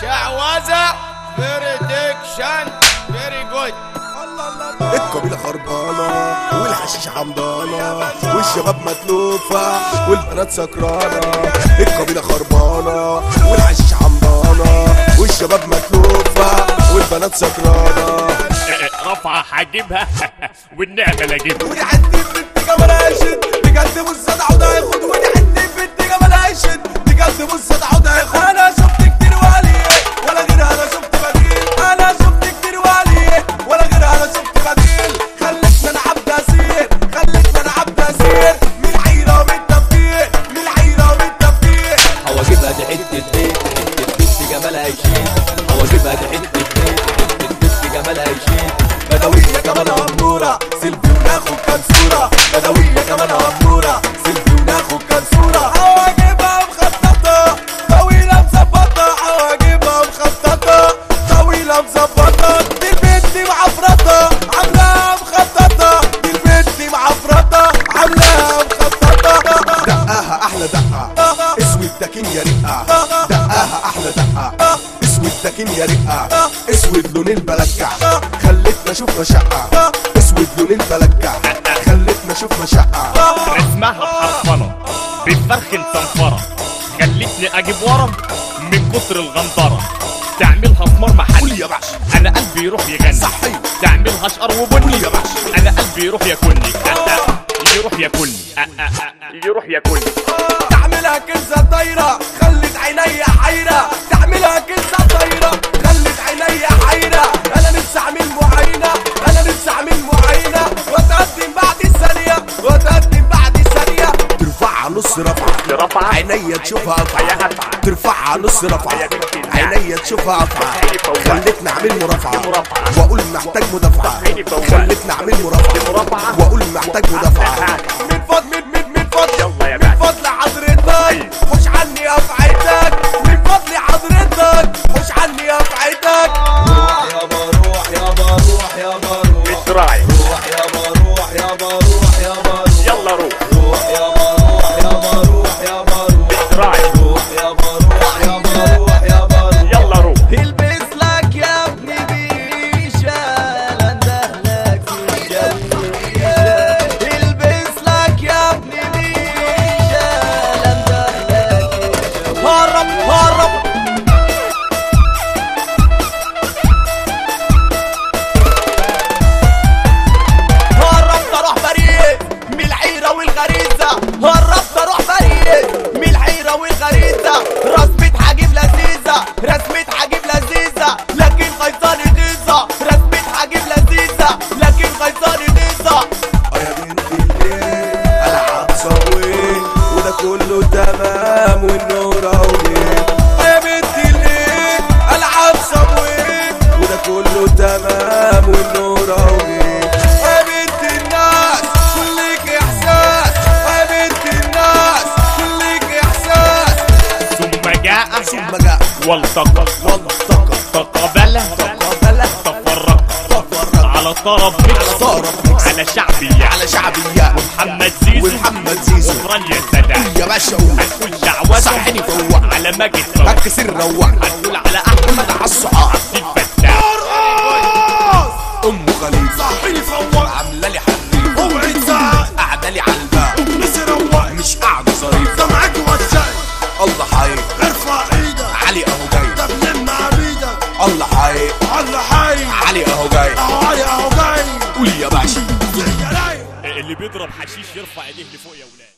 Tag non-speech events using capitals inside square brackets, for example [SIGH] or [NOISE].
شعوذة بريدكشن فيري جود القبيلة خربانة والحشيش حمضانة والشباب متلوفة والبنات سكرانة. القبيلة خربانة والحشيش حمضانة والشباب متلوفة والبنات سكرانة. رفعة هجيبها [LAUGHS] والنعمة لا اجيبها ودي حتة بنت جمال عاشد بجد والزاد عود هياخد ودي حتة بنت جمال عاشد بجد والزاد عود هياخد حتة بيت حتة بنت جمالها يشيل بدوية كمان أمورة. سيلفي وناخد كام صورة. بدوية كمان أمورة. سيلفي وناخد كام صورة. طويلة مظبطة حواجبها مخططة. طويلة مظبطة يا رقة اسود لون البلكع خلتنا شوفنا شقة اسود لون البلكع خلتنا شوفنا شقة رسمها بحرفنة بفرخ صنفرة خلتني أجيب ورم من كتر الغندرة تعملها قول محل يا باشا. أنا قلبي يروح يغني. صحي. تعملها شقر وبني. يا باشا. أنا قلبي يروح ياكلني. أ- أ- يروح ياكلني. أ- أ- أ- يروح ياكلني. تعملها كنزة طايرة خلت عينيا حيرة تعملها كنزة طايرة خلت عينيا حيرة أنا نفسي أعمل معاينة أنا نفسي أعمل معاينة وأتقدم بعد الثانية وأتقدم بعد الثانية ترفعها نص رفعة عينيا تشوفها قطعة. ترفعها نص رفعة. عينيا تشوفها قطعة. خلتني أعمل مرافعة. وأقول محتاج مدافعة. خلتني أعمل مرافعة. وأقول محتاج مدافعة والنور عوين يا بنت الليل العب صوين وده كله تمام والنور عوين يا بنت الناس كلك إحساس. يا بنت الناس كلك إحساس. ثم جاء ثم جاء. والتقى والتقى تقابل تقابل تفرق تفرق. على طرب ميكس طرب. على شعبية. على شعبيات محمد زيزو ومحمد زيزو. وفران يا سادات يا باشا ماجد فوق ركز الروق هنقول على احمد على الفتاح ام خليل صحيني فوق عامله لي حريف اوعي تزعق قاعدة لي على الباب بس روق مش قاعدة ظريفه ده معاك واتشاي الله حي ارفع إيدك علي اهو جاي طب لم عبيدك الله حي الله حي علي اهو جاي علي اهو جاي قول يا باشا اللي بيضرب حشيش يرفع ايديه لفوق يا ولاد